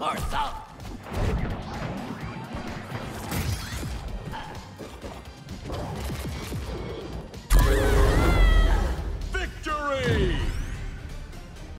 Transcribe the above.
More salt!